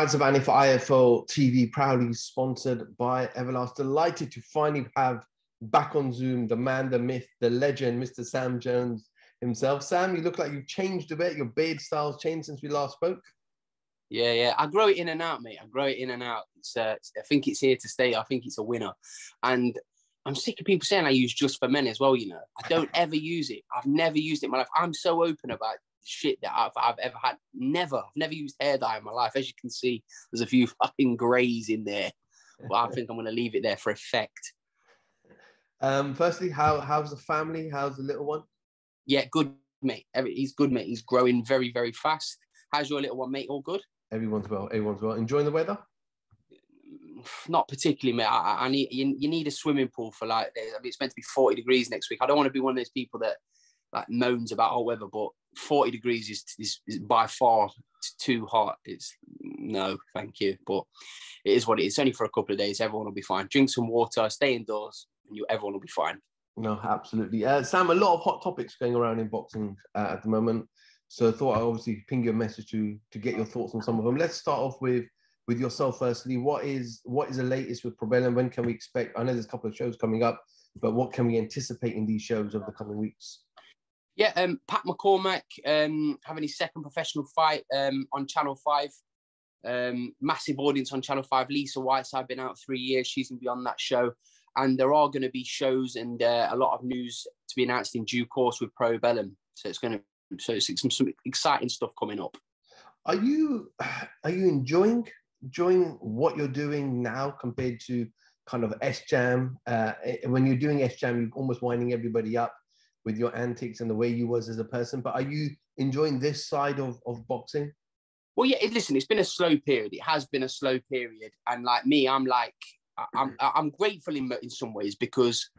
Razavani for IFL TV, proudly sponsored by Everlast. Delighted to finally have back on Zoom the man, the myth, the legend, Mr. Sam Jones himself. Sam, you look like you've changed a bit. Your beard style's changed since we last spoke. Yeah, yeah. I grow it in and out, mate. I grow it in and out. It's, uh, I think it's here to stay. I think it's a winner. And I'm sick of people saying I use just for men as well. You know, I don't ever use it. I've never used it in my life. I'm so open about shit that I've, I've ever had. Never. I've never used hair dye in my life. As you can see, there's a few fucking greys in there. But I think I'm going to leave it there for effect. Um, firstly, how how's the family? How's the little one? Yeah, good, mate. He's good, mate. He's growing very, very fast. How's your little one, mate? All good? Everyone's well. Everyone's well. Enjoying the weather? Not particularly, mate. I, I need you, you, need a swimming pool for like. I mean, it's meant to be 40 degrees next week. I don't want to be one of those people that like moans about hot weather, but 40 degrees is, is, is by far too hot. It's no, thank you. But it is what it is. Only for a couple of days. Everyone will be fine. Drink some water, stay indoors, and you everyone will be fine. No, absolutely. Uh, Sam, a lot of hot topics going around in boxing uh, at the moment. So I thought I obviously ping you a message to to get your thoughts on some of them. Let's start off with with yourself firstly. What is what is the latest with Probellum? When can we expect? I know there's a couple of shows coming up, but what can we anticipate in these shows over the coming weeks? Yeah, um, Pat McCormack um, having his second professional fight um, on Channel 5. Um, massive audience on Channel 5. Lisa Whiteside been out three years. She's going to be on that show. And there are going to be shows and uh, a lot of news to be announced in due course with Probellum. So it's going to so it's some, some exciting stuff coming up. Are you are you enjoying enjoying what you're doing now compared to kind of S Jam? Uh, when you're doing S Jam, you're almost winding everybody up with your antics and the way you was as a person. But are you enjoying this side of, of boxing? Well, yeah. Listen, it's been a slow period. It has been a slow period, and like me, I'm like I'm I'm grateful in in some ways because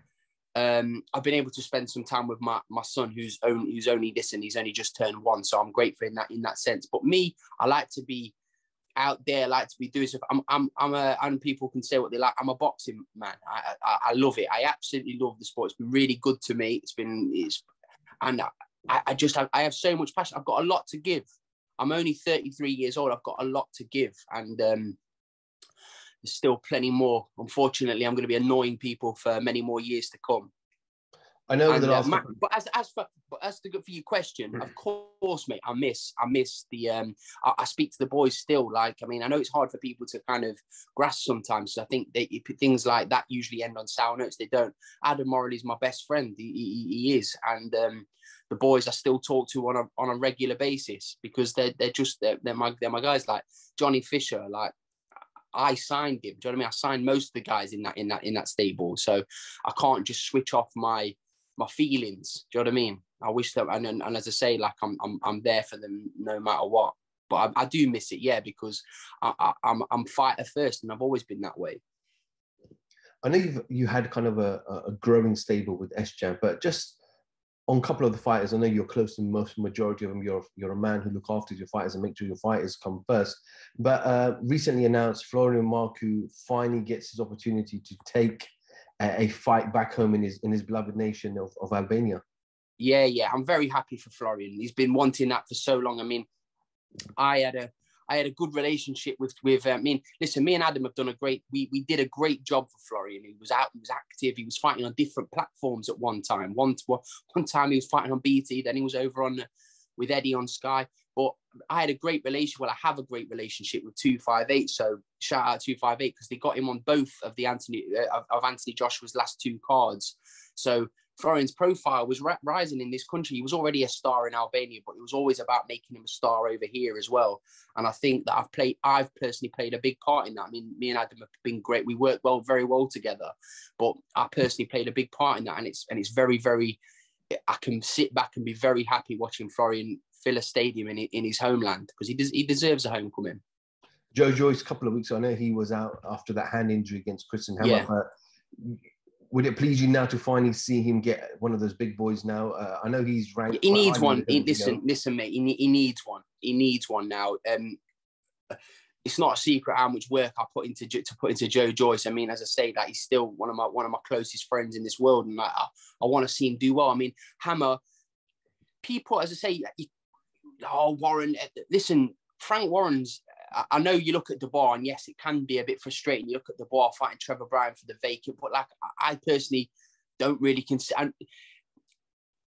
um, I've been able to spend some time with my, my son who's only who's only this and he's only just turned one. So I'm grateful in that in that sense. But me, I like to be out there, like to be doing stuff. I'm I'm I'm a and people can say what they like. I'm a boxing man. I, I, I love it. I absolutely love the sport. It's been really good to me. It's been it's and I, I just have I have so much passion. I've got a lot to give. I'm only 33 years old. I've got a lot to give. And um there's still plenty more. Unfortunately, I'm going to be annoying people for many more years to come. I know and, the last. Uh, but as as for but as to for your question, of course, mate, I miss I miss the um. I, I, speak to the boys still. Like I mean, I know it's hard for people to kind of grasp sometimes. So I think they, things like that usually end on sour notes. They don't. Adam Morley is my best friend. He, he, he is, and um, the boys I still talk to on a on a regular basis because they're they're just they're, they're my they're my guys. Like Johnny Fisher, like I signed him. Do you know what I mean? I signed most of the guys in that in that in that stable, so I can't just switch off my my feelings. Do you know what I mean? I wish that, and, and, and as I say, like I'm I'm I'm there for them no matter what. But I, I do miss it, yeah, because I, I, I'm I'm fighter first, and I've always been that way. I know you've you had kind of a, a growing stable with SJAM, but just on a couple of the fighters, I know you're close to most majority of them. You're you're a man who look after your fighters and make sure your fighters come first. But uh, recently announced, Florian Marku finally gets his opportunity to take a, fight back home in his in his beloved nation of, of Albania. Yeah, yeah, I'm very happy for Florian. He's been wanting that for so long. I mean, I had a I had a good relationship with with. Uh, I mean, listen, me and Adam have done a great. We we did a great job for Florian. He was out. He was active. He was fighting on different platforms at one time. One one time he was fighting on BT. Then he was over on with Eddie on Sky. I had a great relationship. Well, I have a great relationship with two five eight. So shout out two five eight because they got him on both of the Anthony uh, of, of Anthony Joshua's last two cards. So Florian's profile was rising in this country. He was already a star in Albania, but it was always about making him a star over here as well. And I think that I've played, I've personally played a big part in that. I mean, me and Adam have been great. We work well, very well together. But I personally played a big part in that, and it's and it's very, very. I can sit back and be very happy watching Florian fill a stadium in in his homeland because he does, he deserves a homecoming. Joe Joyce, a couple of weeks ago, I know he was out after that hand injury against Christian Hammer. Yeah. But would it please you now to finally see him get one of those big boys now? Uh, I know he's ranked. He needs one. He, listen, listen, mate. He, he needs one. He needs one now. Um, it's not a secret how much work I put into to put into Joe Joyce. I mean, as I say, that he's still one of my one of my closest friends in this world, and like, I, I want to see him do well. I mean, Hammer. People, as I say, he, oh Warren. Uh, listen, Frank Warren's I know you look at Dubois, and yes, it can be a bit frustrating. You look at Dubois fighting Trevor Bryan for the vacant, but like I personally don't really consider.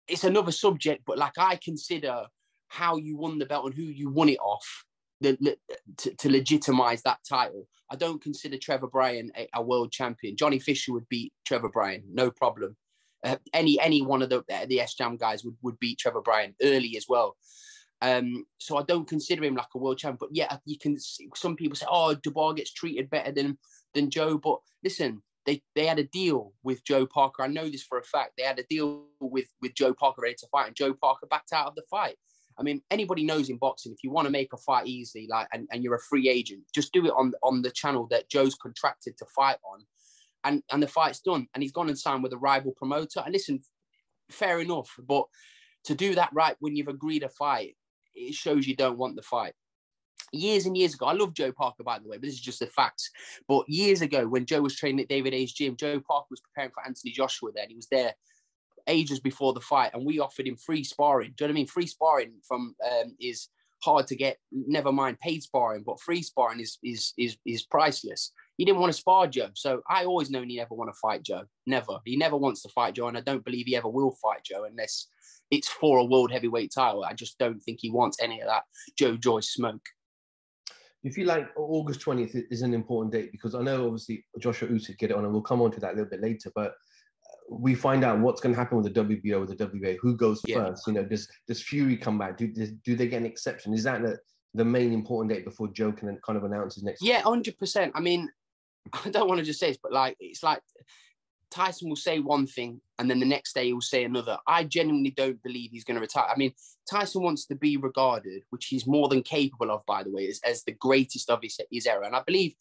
It's another subject, but like I consider how you won the belt and who you won it off the, to, to legitimize that title. I don't consider Trevor Bryan a, a, world champion. Johnny Fisher would beat Trevor Bryan, no problem. Uh, any any one of the the S Jam guys would, would beat Trevor Bryan early as well. Um, so I don't consider him like a world champion. But yeah, you can. See, some people say, "Oh, Dubois gets treated better than than Joe." But listen, they they had a deal with Joe Parker. I know this for a fact. They had a deal with with Joe Parker ready to fight, and Joe Parker backed out of the fight. I mean, anybody knows in boxing, if you want to make a fight easily, like and, and you're a free agent, just do it on on the channel that Joe's contracted to fight on, and and the fight's done. And he's gone and signed with a rival promoter. And listen, fair enough, but to do that right when you've agreed a fight, it shows you don't want the fight. Years and years ago, I love Joe Parker, by the way, but this is just the facts. But years ago, when Joe was training at David Haye's gym, Joe Parker was preparing for Anthony Joshua there. He was there ages before the fight, and we offered him free sparring. Do you know what I mean? Free sparring from um, is hard to get. Never mind paid sparring, but free sparring is is is is priceless. He didn't want to spar Joe, so I always known he never want to fight Joe. Never. He never wants to fight Joe, and I don't believe he ever will fight Joe unless it's for a world heavyweight title. I just don't think he wants any of that Joe Joyce smoke. You feel like August 20th is an important date because I know obviously Joshua Usyk get it on, and we'll come on to that a little bit later. But uh, we find out what's going to happen with the WBO, with the WBA, who goes yeah. first. You know, does does Fury come back? Do do they get an exception? Is that the, the main important date before Joe can kind of announce his next? Yeah, hundred percent. I mean, I don't want to just say this, but like it's like Tyson will say one thing and then the next day he'll say another. I genuinely don't believe he's going to retire. I mean, Tyson wants to be regarded, which he's more than capable of, by the way, as, as the greatest of his, his era. And I believe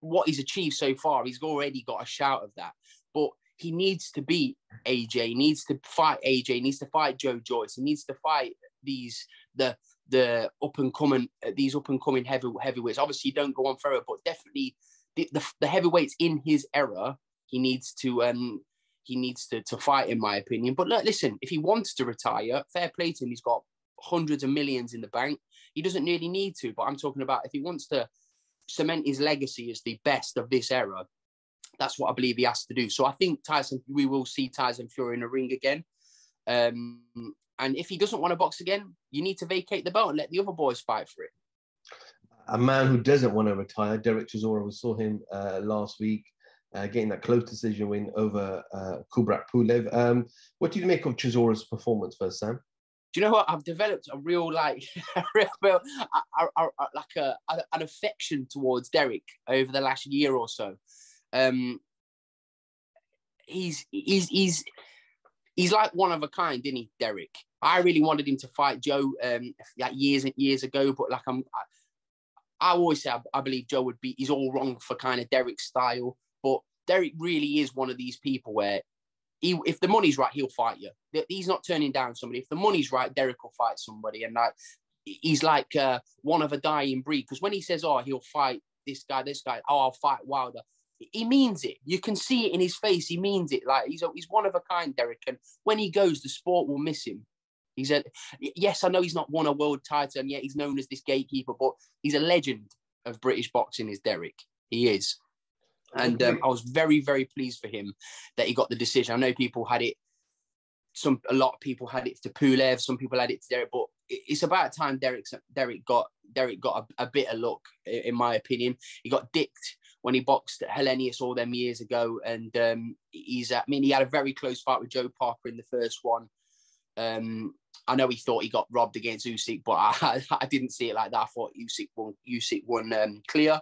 what he's achieved so far, he's already got a shout of that. But he needs to beat AJ, he needs to fight AJ, he needs to fight Joe Joyce, he needs to fight these the the up and coming these up and coming heavy heavyweights. Obviously, don't go on forever, but definitely the, the, the heavyweights in his era, he needs to um he needs to to fight, in my opinion. But look, listen, if he wants to retire, fair play to him. He's got hundreds of millions in the bank. He doesn't really need to. But I'm talking about if he wants to cement his legacy as the best of this era, that's what I believe he has to do. So I think Tyson, we will see Tyson Fury in a ring again. Um, and if he doesn't want to box again, you need to vacate the belt and let the other boys fight for it. A man who doesn't want to retire, Derek Chisora, we saw him uh, last week uh, getting that close decision win over uh, Kubrat Pulev. Um, what do you make of Chisora's performance first, Sam? Do you know what? I've developed a real like, a real, a, a, like a, an affection towards Derek over the last year or so. Um, he's he's he's he's like one of a kind, didn't he, Derek? I really wanted him to fight Joe um, like years and years ago, but like I'm, I, I always say I, I, believe Joe would be. He's all wrong for kind of Derek's style, but Derek really is one of these people where he, if the money's right, he'll fight you. He's not turning down somebody. If the money's right, Derek will fight somebody, and like he's like uh, one of a dying breed. Because when he says, "Oh, he'll fight this guy, this guy," oh, I'll fight Wilder he means it. You can see it in his face. He means it. Like he's a, he's one of a kind, Derek. And when he goes, the sport will miss him. He's a yes, I know he's not won a world title, and yet he's known as this gatekeeper. But he's a legend of British boxing. Is Derek? He is. And um, I was very, very pleased for him that he got the decision. I know people had it. Some a lot of people had it to Pulev. Some people had it to Derek, but it's about time Derek Derek got Derek got a, a bit of luck, in my opinion. He got dicked when he boxed at Helenius all them years ago. And um, he's, I mean, he had a very close fight with Joe Parker in the first one. Um, I know he thought he got robbed against Usyk, but I, I didn't see it like that. I thought Usyk won, Usyk won um, clear.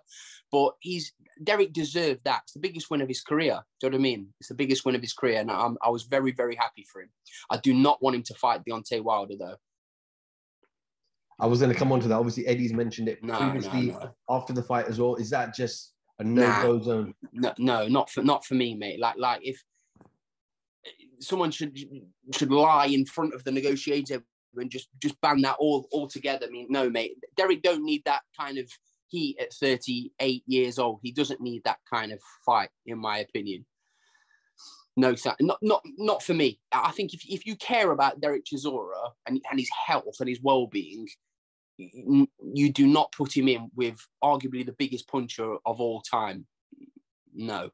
But he's Derek deserved that. It's the biggest win of his career. Do you know what I mean? It's the biggest win of his career, and I'm, I was very, very happy for him. I do not want him to fight Deontay Wilder though. I was going to come on to that. Obviously, Eddie's mentioned it no, previously no, no. after the fight as well. Is that just a no-go nah, zone. No, no, not for not for me, mate. Like like if someone should should lie in front of the negotiator and just just ban that all all together. I mean, no, mate. Derek don't need that kind of heat at 38 years old. He doesn't need that kind of fight, in my opinion. No, not not not for me. I think if if you care about Derek Chisora and, and his health and his well being, you do not put him in with arguably the biggest puncher of all time. No.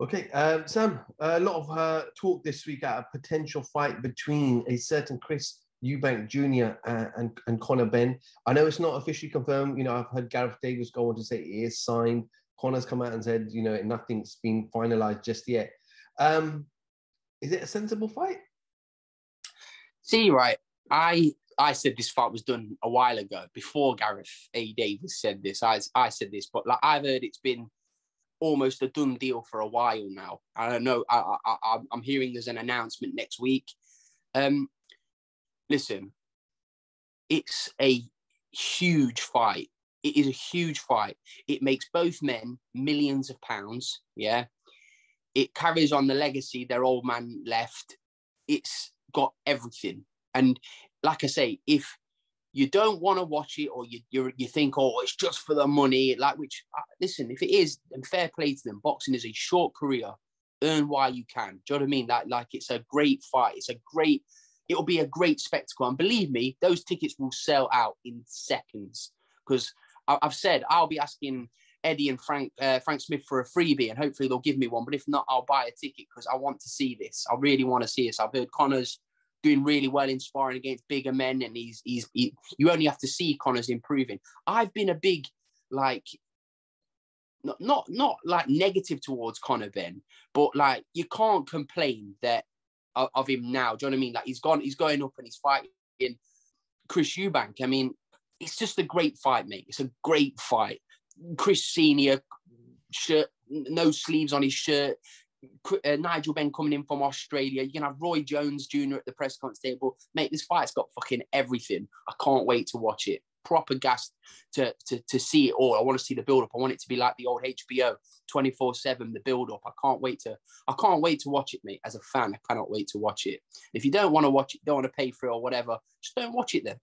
Okay, um, Sam, a lot of uh, talk this week at a potential fight between a certain Chris Eubank Jr. and, and, and Conor Benn. I know it's not officially confirmed. You know, I've heard Gareth Davis go on to say it is signed. Conor's come out and said, you know, nothing's been finalized just yet. Um, is it a sensible fight? See, right, I I said this fight was done a while ago before Gareth A. Davis said this. I I said this, but like I've heard it's been almost a done deal for a while now. I don't know. I, I, I'm hearing there's an announcement next week. Um, listen, it's a huge fight. It is a huge fight. It makes both men millions of pounds. Yeah. It carries on the legacy their old man left. It's got everything. And like I say, if you don't want to watch it or you, you you think oh it's just for the money like which uh, listen if it is and fair play to them. Boxing is a short career. Earn while you can. Do you know what i mean? Like like it's a great fight. It's a great it'll be a great spectacle. And believe me those tickets will sell out in seconds. Because i've said i'll be asking eddie and frank uh, frank smith for a freebie and hopefully they'll give me one. But if not i'll buy a ticket because i want to see this. I really want to see this. I've heard Conor's doing really well in sparring against bigger men, and he's he's he, you only have to see Conor's improving. I've been a big like not not not like negative towards Conor Benn, but like you can't complain that of, of, him now. Do you know what I mean? Like he's gone, he's going up and he's fighting Chris Eubank. I mean, it's just a great fight, mate. It's a great fight. Chris Senior shirt, no sleeves on his shirt, uh, Nigel Benn coming in from Australia. You're gonna have Roy Jones Jr. at the press conference table. Mate, this fight's got fucking everything. I can't wait to watch it. Proper gas to, to, to see it all. I want to see the build up. I want it to be like the old HBO 24 7, the build up. I can't wait to I can't wait to watch it, mate. As a fan, I cannot wait to watch it. If you don't want to watch it, don't want to pay for it or whatever, just don't watch it then.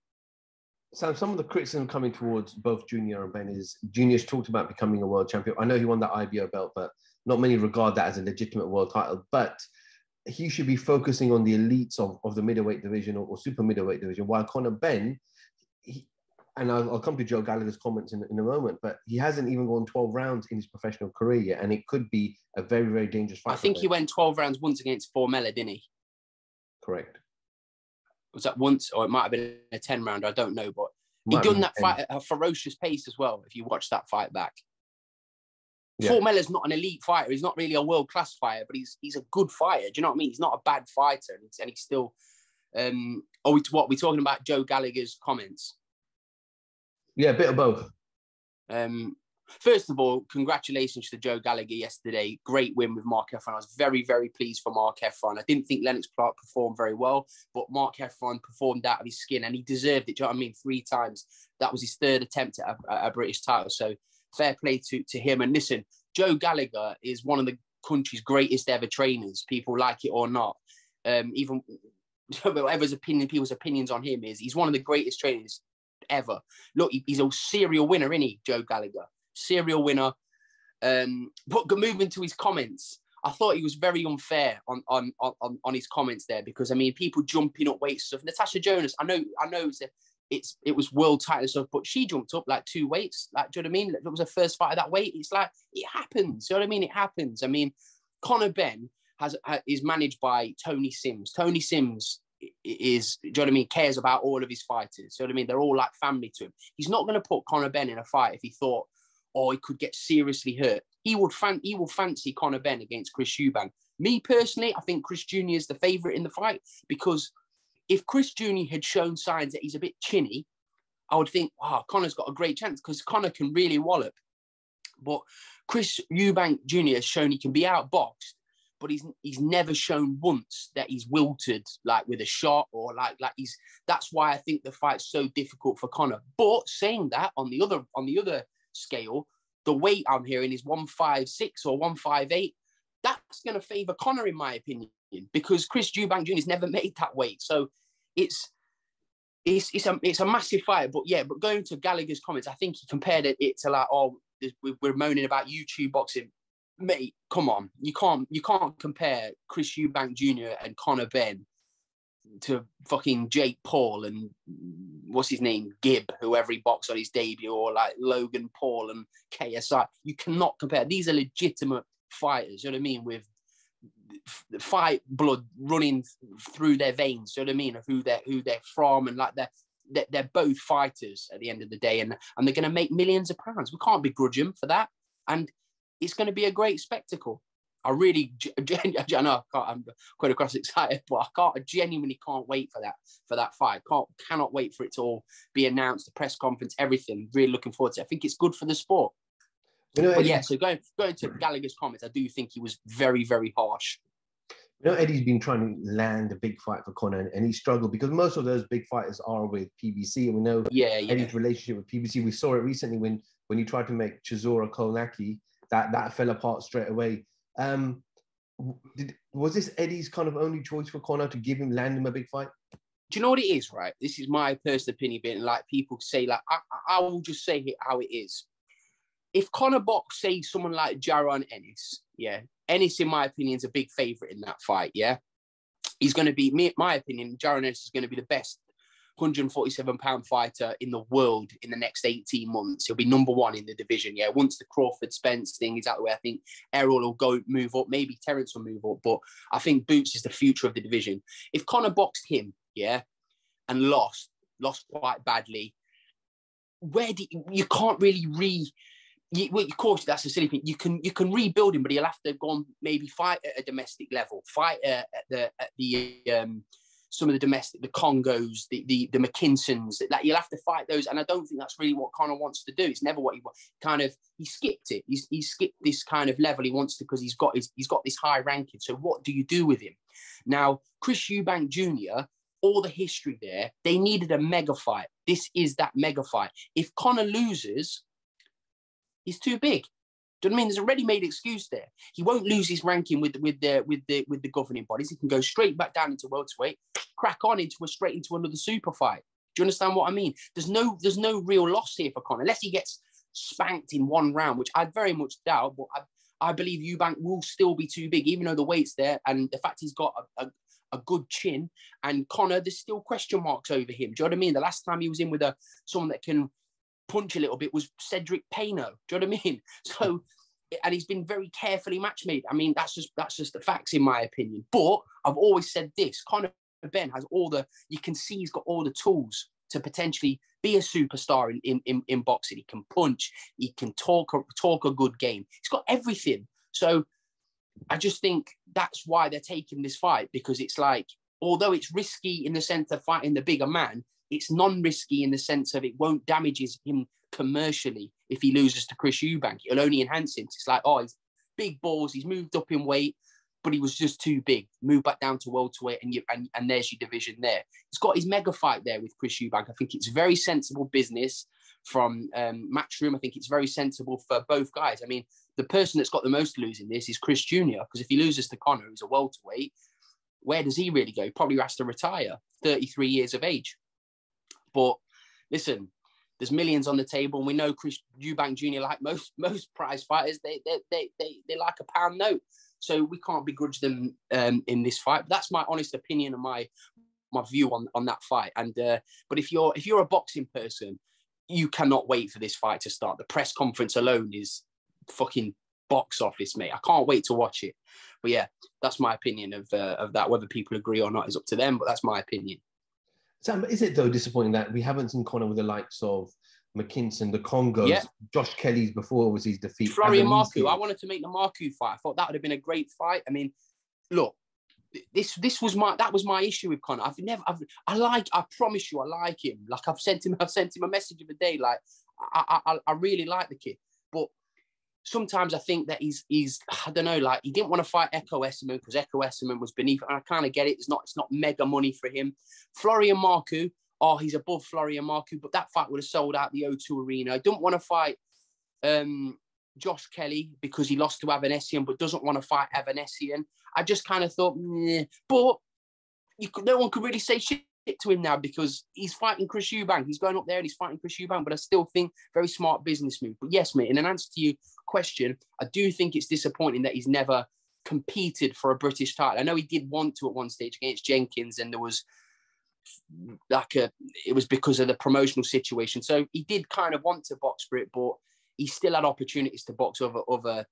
So some of the criticism coming towards both Junior and Benn is Junior's talked about becoming a world champion. I know he won that IBO belt, but not many regard that as a legitimate world title, but he should be focusing on the elites of, of the middleweight division or, or super middleweight division. While Conor Benn, he, and I'll, I'll, come to Joe Gallagher's comments in, in a moment, but he hasn't even gone 12 rounds in his professional career yet, and it could be a very, very dangerous fight. I think he went 12 rounds once against Formella, didn't he? Correct. Was that once, or it might have been a 10 round? I don't know, but he done that 10. fight at a ferocious pace as well. If you watch that fight back, yeah. Formella's not an elite fighter. He's not really a world class fighter, but he's he's a good fighter. Do you know what I mean? He's not a bad fighter, and he's, and he's still. Um, are we what we're talking about? Joe Gallagher's comments. Yeah, a bit of both. Um, first of all, congratulations to Joe Gallagher yesterday. Great win with Mark Heffron. I was very, very pleased for Mark Heffron. I didn't think Lennox Clarke performed very well, but Mark Heffron performed out of his skin and he deserved it. Do you know what I mean? Three times. That was his third attempt at a, a British title. So fair play to, to him. And listen, Joe Gallagher is one of the country's greatest ever trainers, people like it or not. Um, even whatever's opinion, people's opinions on him is, he's one of the greatest trainers ever. Look, he's a serial winner, isn't he, Joe Gallagher? Serial winner. Um, but moving to his comments, I thought he was very unfair on on on, on his comments there because I mean people jumping up weight stuff. Natasha Jonas, I know I know it's a it's it was world title stuff, but she jumped up like two weights. Like, do you know what I mean? It was her first fight that weight. It's like it happens. You know what I mean? It happens. I mean, Conor Benn has is managed by Tony Sims. Tony Sims is, do you know what I mean? Cares about all of his fighters. You know what I mean? They're all like family to him. He's not going to put Conor Benn in a fight if he thought, oh, he could get seriously hurt. He would fan, he will fancy Conor Benn against Chris Eubank. Me personally, I think Chris Jr. is the favorite in the fight because if Chris Jr. had shown signs that he's a bit chinny, I would think, wow, Conor's got a great chance because Conor can really wallop. But Chris Eubank Jr. has shown he can be outboxed, but he's he's never shown once that he's wilted like with a shot or like like he's that's why I think the fight's so difficult for Conor. But saying that on the other on the other scale, the weight I'm hearing is 156 or 158. That's going to favour Conor, in my opinion because Chris Eubank Jr. has never made that weight. So it's it's it's a it's a massive fight. But yeah, but going to Gallagher's comments, I think he compared it, it to like, oh, we're moaning about YouTube boxing. Mate, come on, you can't you can't compare Chris Eubank Jr. and Conor Benn to fucking Jake Paul and what's his name, Gib, whoever he boxed on his debut, or like Logan Paul and KSI. You cannot compare. These are legitimate fighters. You know what I mean? With fight blood running through their veins. You know what I mean? Of who they're who they're from and like they're they're, both fighters at the end of the day, and and they're going to make millions of pounds. We can't begrudge them for that, and it's going to be a great spectacle. I really, I know I am quite across excited, but I can't, I genuinely can't wait for that, for that fight. Can't, cannot wait for it to all be announced, the press conference, everything. Really looking forward to it. I think it's good for the sport. You know, but yeah, so going going to Gallagher's comments, I do think he was very, very harsh. You know, Eddie's been trying to land a big fight for Conor, and he struggled because most of those big fighters are with PBC, and we know yeah, yeah. Eddie's relationship with PBC. We saw it recently when when he tried to make Chisora Kownacki, that that fell apart straight away. Um, did, was this Eddie's kind of only choice for Conor to give him land him a big fight? Do you know what it is, right? This is my personal opinion, being like people say, like I, I will just say it how it is. If Conor Box say someone like Jaron Ennis, yeah, Ennis, in my opinion, is a big favorite in that fight. Yeah, he's going to be, me, my opinion, Jaron Ennis is going to be the best 147 pound fighter in the world in the next 18 months. He'll be number one in the division. Yeah, once the Crawford Spence thing is out the way, I think Errol will go move up. Maybe Terence will move up, but I think Boots is the future of the division. If Conor boxed him, yeah, and lost, lost quite badly, where do you, you can't really re you, well, of course, that's a silly thing. You can you can rebuild him, but he'll have to go on maybe fight at a domestic level, fight at the at the um, some of the domestic, the Kongos, the the, the McKinsons. That you'll have to fight those, and I don't think that's really what Conor wants to do. It's never what he kind of he skipped it. He's he skipped this kind of level he wants to because he's got his he's got this high ranking. So what do you do with him? Now, Chris Eubank Jr. All the history there, they needed a mega fight. This is that mega fight. If Conor loses, he's too big. Do you know what I mean? There's a ready-made excuse there. He won't lose his ranking with with the with the with the governing bodies. He can go straight back down into welterweight, crack on into a straight into another super fight. Do you understand what I mean? There's no there's no real loss here for Conor unless he gets spanked in one round, which I very much doubt. But I, I believe Eubank will still be too big, even though the weight's there and the fact he's got a, a, a good chin. And Conor, there's still question marks over him. Do you know what I mean? The last time he was in with a someone that can punch a little bit was Cedric Peynaud. Do you know what I mean? So, and he's been very carefully match made. I mean, that's just that's just the facts in my opinion. But I've always said this: Conor Benn has all the. You can see he's got all the tools to potentially be a superstar in, in, in, in boxing. He can punch. He can talk talk a good game. He's got everything. So I just think that's why they're taking this fight because it's like, although it's risky in the sense of fighting the bigger man, it's non-risky in the sense of it won't damage him commercially if he loses to Chris Eubank. It'll only enhance him. It's like, oh, he's big balls. He's moved up in weight, but he was just too big. Move back down to welterweight, and you and, and there's your division there. He's got his mega fight there with Chris Eubank. I think it's very sensible business from um, Matchroom. I think it's very sensible for both guys. I mean, the person that's got the most in this is Chris Jr. Because if he loses to Conor, who's a welterweight, where does he really go? Probably has to retire, 33 years of age. But listen, there's millions on the table, and we know Chris Eubank Jr. like most most prize fighters, they they they they, they like a pound note. So we can't begrudge them um, in this fight. But that's my honest opinion and my my view on, on that fight. And uh, but if you're if you're a boxing person, you cannot wait for this fight to start. The press conference alone is fucking box office, mate. I can't wait to watch it. But yeah, that's my opinion of uh, of that. Whether people agree or not is up to them, but that's my opinion. Sam, is it though disappointing that we haven't seen Conor with the likes of McKinson, the Kongos, yeah. Josh Kelly's before was his defeat. Florian Marku. I wanted to make the Marku fight. I thought that would have been a great fight. I mean, look, this this was my that was my issue with Conor. I've never I've, I like I promise you I like him. Like I've sent him I've sent him a message of the day. Like I I, I really like the kid, but sometimes I think that he's he's I don't know like he didn't want to fight Ekow Essuman because Ekow Essuman was beneath. And I kind of get it. It's not it's not mega money for him. Florian Marku, oh he's above Florian Marku, but that fight would have sold out the O2 Arena. I don't want to fight um, Josh Kelly because he lost to Avanesyan, but doesn't want to fight Avanesyan. I just kind of thought, but you could, no one could really say shit to him now because he's fighting Chris Eubank. He's going up there and he's fighting Chris Eubank, but I still think very smart business move. But yes, mate, in an answer to your question, I do think it's disappointing that he's never competed for a British title. I know he did want to at one stage against Jenkins, and there was like a it was because of the promotional situation. So he did kind of want to box for it, but he still had opportunities to box over other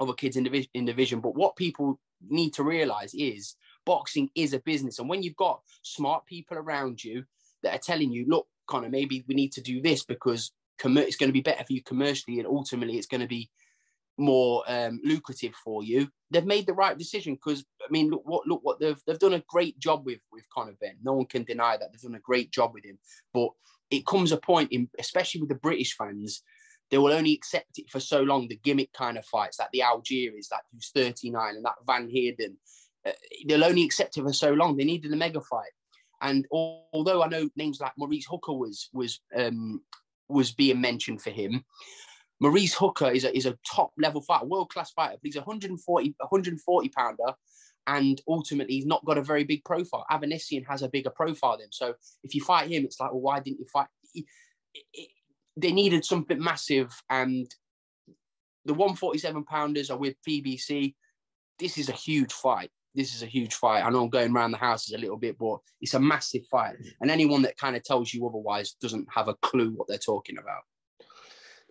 other kids in in division. But what people need to realize is boxing is a business, and when you've got smart people around you that are telling you, look, Conor, maybe we need to do this because it's going to be better for you commercially, and ultimately it's going to be more um, lucrative for you. They've made the right decision because I mean, look what look what they've they've done a great job with with Conor Benn. No one can deny that they've done a great job with him. But it comes a point in, especially with the British fans, they will only accept it for so long. The gimmick kind of fights, like the Algieris, that who's 39, and that Van Heerden, they'll only accept it for so long. They needed a mega fight. And although I know names like Maurice Hooker was was um, was being mentioned for him, Maurice Hooker is a, is a top level fighter, world class fighter. But he's a 140 140 pounder, and ultimately he's not got a very big profile. Avanesyan has a bigger profile than him. So if you fight him, it's like, well, why didn't you fight? It, they needed something massive, and the 147 pounders are with PBC. This is a huge fight. This is a huge fight. I know I'm going around the houses a little bit, but it's a massive fight. And anyone that kind of tells you otherwise doesn't have a clue what they're talking about.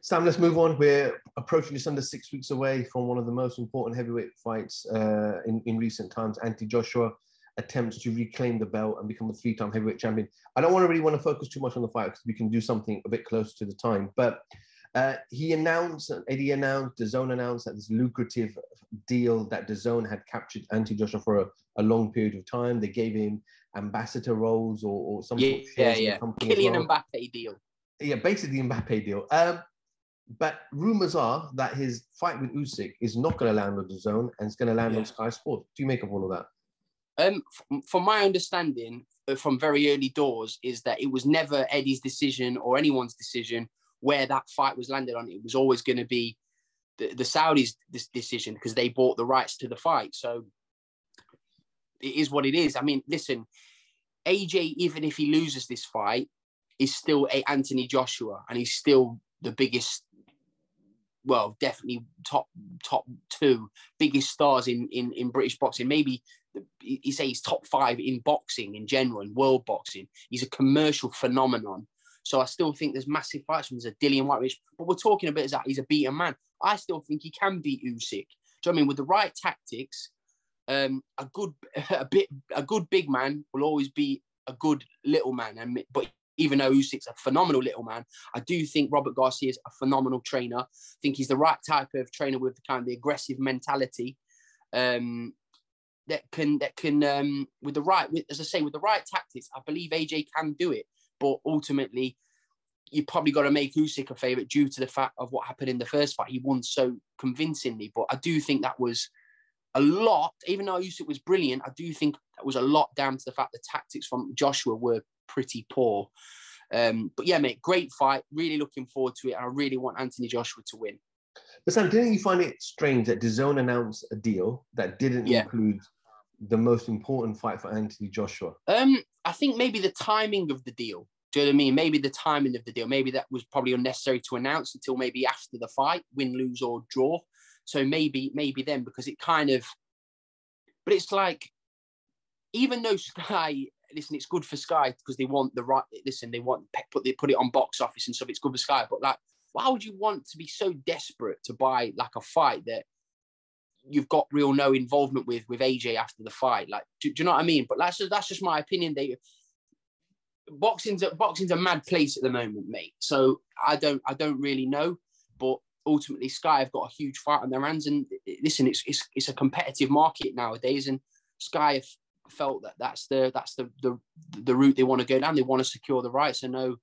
Sam, let's move on. We're approaching just under six weeks away from one of the most important heavyweight fights uh, in, in recent times. Anthony Joshua attempts to reclaim the belt and become a three-time heavyweight champion. I don't want to really want to focus too much on the fight because we can do something a bit closer to the time. But uh, he announced, Eddie announced, DAZN announced that this lucrative deal that DAZN had captured Anthony Joshua for a, a long period of time. They gave him ambassador roles or, or some yeah, yeah, yeah. Kylian well. Mbappe deal. Yeah, basically Mbappe deal. Um, but rumors are that his fight with Usyk is not going to land on DAZN and it's going to land yeah. on Sky Sports. Do you make of all of that? Um, from my understanding, uh, from very early doors, is that it was never Eddie's decision or anyone's decision where that fight was landed on. It was always going to be the, the Saudis' decision because they bought the rights to the fight. So it is what it is. I mean, listen, AJ, even if he loses this fight, is still a Anthony Joshua, and he's still the biggest well, definitely top top two biggest stars in in, in British boxing. Maybe you say he's top five in boxing in general, in world boxing. He's a commercial phenomenon. So I still think there's massive fights from there's a Dillian Whyte, but we're talking a bit as that he's a beaten man. I still think he can beat Usyk. Do you know I mean with the right tactics? Um, a good a bit a good big man will always be a good little man, and but even though Usyk's a phenomenal little man, I do think Robert Garcia is a phenomenal trainer. I think he's the right type of trainer with the kind of the aggressive mentality um, that can that can um, with the right, with, as I say, with the right tactics. I believe AJ can do it, but ultimately. You probably got to make Usyk a favourite due to the fact of what happened in the first fight. He won so convincingly, but I do think that was a lot. Even though Usyk was brilliant, I do think that was a lot down to the fact the tactics from Joshua were pretty poor. Um, but yeah, mate, great fight. Really looking forward to it. I really want Anthony Joshua to win. But Sam, didn't you find it strange that DAZN announced a deal that didn't yeah. include the most important fight for Anthony Joshua? Um, I think maybe the timing of the deal. Do you know what I mean? Maybe the timing of the deal. Maybe that was probably unnecessary to announce until maybe after the fight, win, lose, or draw. So maybe, maybe then because it kind of. But it's like, even though Sky listen, it's good for Sky because they want the right. Listen, they want put they put it on box office and stuff. It's good for Sky, but like, why would you want to be so desperate to buy like a fight that you've got real no involvement with with AJ after the fight? Like, do, do you know what I mean? But that's just, that's just my opinion. They boxing's a, boxing's a mad place at the moment, mate. So I don't I don't really know, but ultimately Sky have got a huge fight on their hands. And listen, it's it's, it's a competitive market nowadays, and Sky have felt that that's the that's the the, the route they want to go down. They want to secure the rights. I know,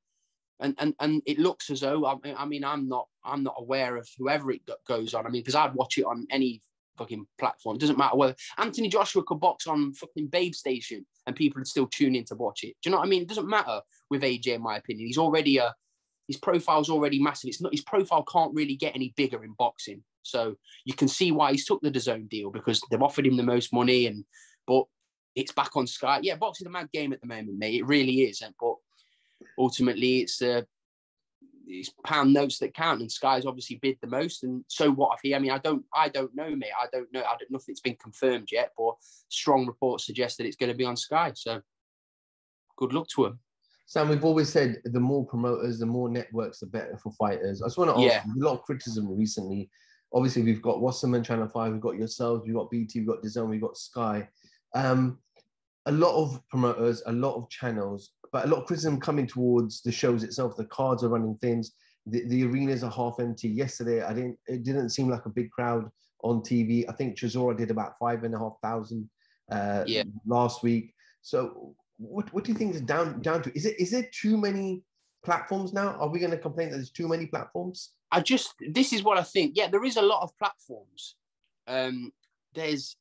and and and it looks as though I, I mean I'm not I'm not aware of whoever it goes on. I mean because I'd watch it on any fucking platform. It doesn't matter whether Anthony Joshua could box on fucking Babestation and people would still tune in to watch it. Do you know what I mean? It doesn't matter with AJ, in my opinion. He's already a his profile's already massive. It's not his profile can't really get any bigger in boxing. So you can see why he's took the DAZN deal because they've offered him the most money and but it's back on Sky. Yeah, boxing's a mad game at the moment, mate. It really is. But ultimately, it's uh, it's pound notes that count, and Sky's obviously bid the most, and so what if he? I mean, I don't, I don't know, mate. I don't know. I don't, nothing's been confirmed yet, but strong reports suggest that it's going to be on Sky. So, good luck to him. Sam, we've always said the more promoters, the more networks, the better for fighters. I just want to ask yeah. a lot of criticism recently. Obviously, we've got Wasserman Channel 5, we've got yourselves, we've got BT, we've got DAZN, we've got Sky. Um, a lot of promoters, a lot of channels, but a lot of criticism coming towards the shows itself. The cards are running things. The, the arenas are half empty. Yesterday, I didn't. It didn't seem like a big crowd on TV. I think Chisora did about five and a half thousand uh, yeah. last week. So, what what do you think is down down to? Is it is there too many platforms now? Are we going to complain that there's too many platforms? I just this is what I think. Yeah, there is a lot of platforms. Um, there's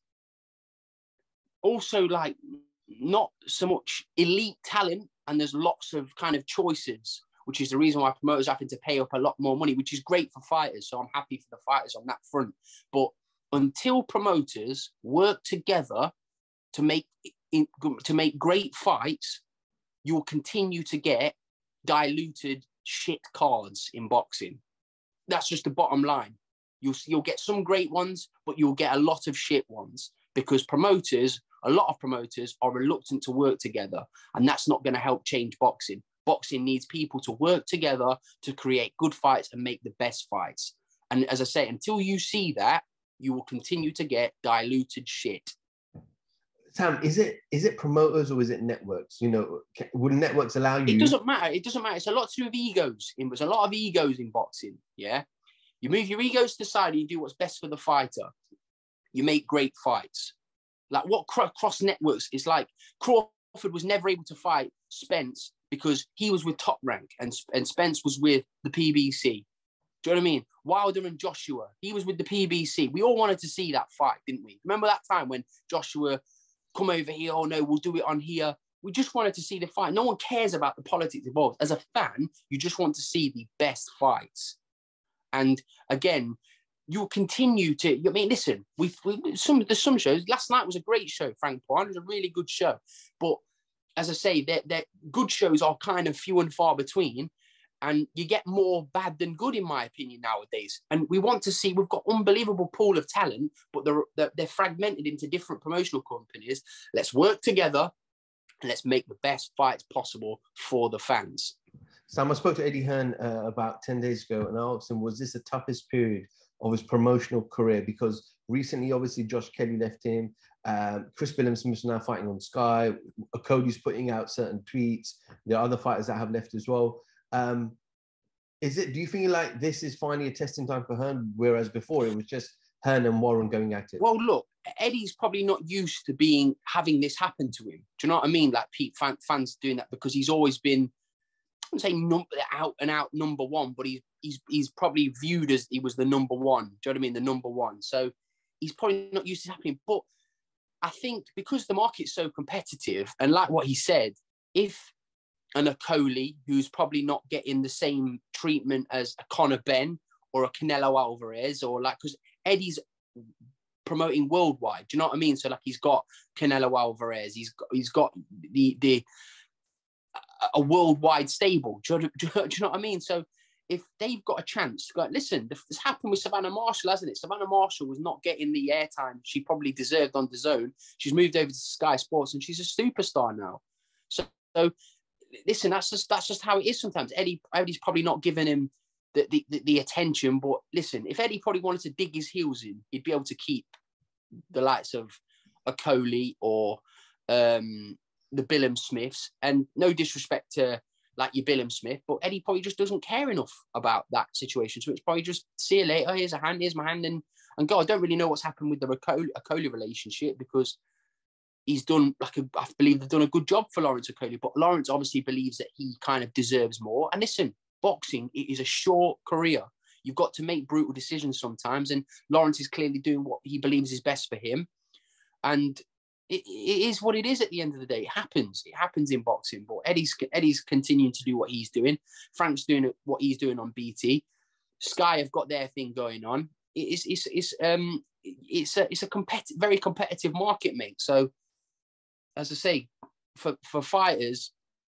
also like not so much elite talent and there's lots of kind of choices which is the reason why promoters having to pay up a lot more money which is great for fighters so i'm happy for the fighters on that front. But until promoters work together to make to make great fights you'll continue to get diluted shit cards in boxing. That's just the bottom line. You'll you'll get some great ones but you'll get a lot of shit ones because promoters a lot of promoters are reluctant to work together, and that's not going to help change boxing. Boxing needs people to work together to create good fights and make the best fights. And as I say, until you see that, you will continue to get diluted shit. Sam, is it is it promoters or is it networks? You know, would networks allow you? It doesn't matter. It doesn't matter. It's a lot to do with egos. In there's a lot of egos in boxing. Yeah, you move your egos to the side and you do what's best for the fighter. You make great fights. Like what cross networks is like Crawford was never able to fight Spence because he was with Top Rank and, and Spence was with the PBC. Do you know what I mean? Wilder and Joshua, he was with the PBC. We all wanted to see that fight, didn't we? Remember that time when Joshua come over here? Oh no, we'll do it on here. We just wanted to see the fight. No one cares about the politics involved. As a fan, you just want to see the best fights. And again, you'll continue to. I mean, listen, We've some there's some shows. Last night was a great show. Frank Point it was a really good show, but as I say, that that good shows are kind of few and far between, and you get more bad than good, in my opinion, nowadays. And we want to see we've got unbelievable pool of talent, but they're they're, they're fragmented into different promotional companies. Let's work together. And let's make the best fights possible for the fans. Sam, I spoke to Eddie Hearn uh, about 10 days ago and I asked him, was this the toughest period of his promotional career because recently, obviously, Josh Kelly left him. Um, Chris Billam-Smith is now fighting on Sky. Cody's putting out certain tweets. There are other fighters that have left as well. Um, is it? Do you feel like this is finally a testing time for Hearn, whereas before it was just Hearn and Warren going at it? Well, look, Eddie's probably not used to being having this happen to him. Do you know what I mean? Like Pete fan, fans doing that because he's always been Saying num- out and out number one, but he's he's he's probably viewed as he was the number one. Do you know what I mean? The number one. So he's probably not used to happening. But I think because the market's so competitive, and like what he said, if an Okolie who's probably not getting the same treatment as a Conor Benn or a Canelo Alvarez, or like because Eddie's promoting worldwide. Do you know what I mean? So like he's got Canelo Alvarez, he's got he's got the the a worldwide stable. Do you, do, do you, know what I mean? So if they've got a chance go, listen, this happened with Savannah Marshall, hasn't it? Savannah Marshall was not getting the airtime she probably deserved on the zone. She's moved over to Sky Sports and she's a superstar now. So, so listen, that's just that's just how it is sometimes. Eddie Eddie's probably not giving him the, the, the, the attention, but listen, if Eddie probably wanted to dig his heels in, he'd be able to keep the likes of Okolie or um, the Billam-Smiths, and no disrespect to like your Billam-Smith, but Eddie probably just doesn't care enough about that situation. So it's probably just see you later. Here's a hand. Here's my hand. And and God, I don't really know what's happened with the Okolie relationship because he's done like a, I believe they've done a good job for Lawrence Okolie, but Lawrence obviously believes that he kind of deserves more. And listen, boxing it is a short career. You've got to make brutal decisions sometimes, and Lawrence is clearly doing what he believes is best for him. And it, it is what it is at the end of the day. It happens. It happens in boxing. But Eddie's Eddie's continuing to do what he's doing. Frank's doing what he's doing on BT. Sky have got their thing going on. It's it's it's um it's a it's a competitive, very competitive market, mate. So, as I say, for for fighters,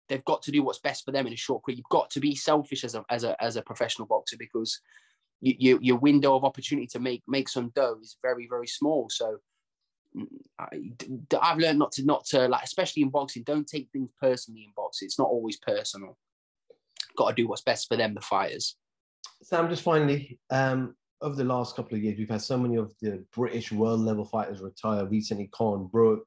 they've got to do what's best for them in a short career. You've got to be selfish as a as a as a professional boxer because you, you, your window of opportunity to make make some dough is very very small. So I, I've learned not to not to like, especially in boxing, don't take things personally in boxing. It's not always personal. Got to do what's best for them, the fighters. Sam, just finally, um, over the last couple of years, we've had so many of the British world level fighters retire recently. Khan Brook,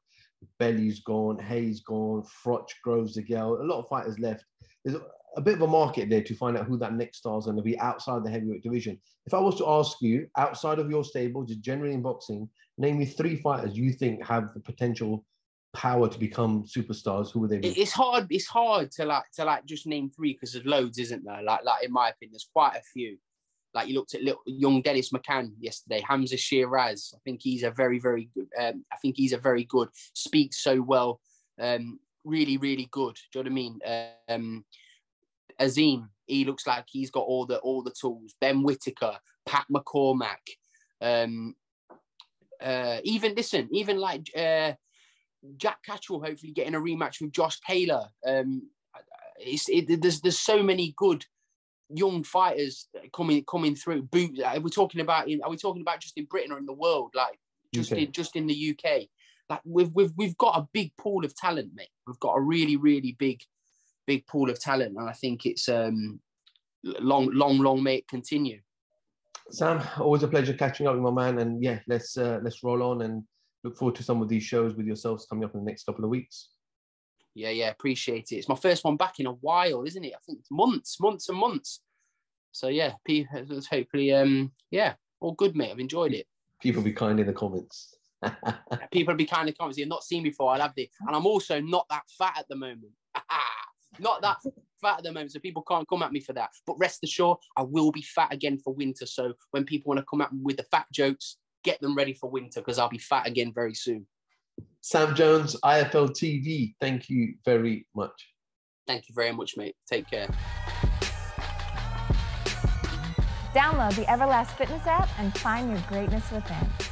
Bellew's gone, Haye's gone, Froch, Groves, DeGale, a lot of fighters left. There's a bit of a market there to find out who that next star is going to be outside the heavyweight division. If I was to ask you, outside of your stable, just generally in boxing, name me three fighters you think have the potential power to become superstars. Who would they be? It's hard. It's hard to like to like just name three because there's loads, isn't there? Like like in my opinion, there's quite a few. Like you looked at little, young Dennis McCann yesterday, Hamzah Sheeraz. I think he's a very, very good. Um, I think he's a very good. Speaks so well. Um, really, really good. Do you know what I mean? Um, Azim, he looks like he's got all the all the tools. Ben Whittaker, Pat McCormack. Um, uh, even listen, even like uh, Jack Catterall, hopefully getting a rematch with Josh Taylor. Um, it's, it, there's there's so many good young fighters coming coming through. Boot. Are we talking about? In, are we talking about just in Britain or in the world? Like just UK. in just in the UK. Like we've we've we've got a big pool of talent, mate. We've got a really really big big pool of talent, and I think it's um long long long may it continue. Sam, always a pleasure catching up with my man, and yeah, let's uh, let's roll on and look forward to some of these shows with yourselves coming up in the next couple of weeks. Yeah, yeah, appreciate it. It's my first one back in a while, isn't it? I think months, months and months. So yeah, hopefully, um, yeah, all good, mate. I've enjoyed it. People be kind in the comments. People be kind in the comments. You've not seen before. I love it, and I'm also not that fat at the moment. not that fat at the moment, so people can't come at me for that. But rest assured, I will be fat again for winter. So when people want to come at me with the fat jokes, get them ready for winter because I'll be fat again very soon. Sam Jones, IFL TV, thank you very much. Thank you very much, mate. Take care. Download the Everlast Fitness app and find your greatness within.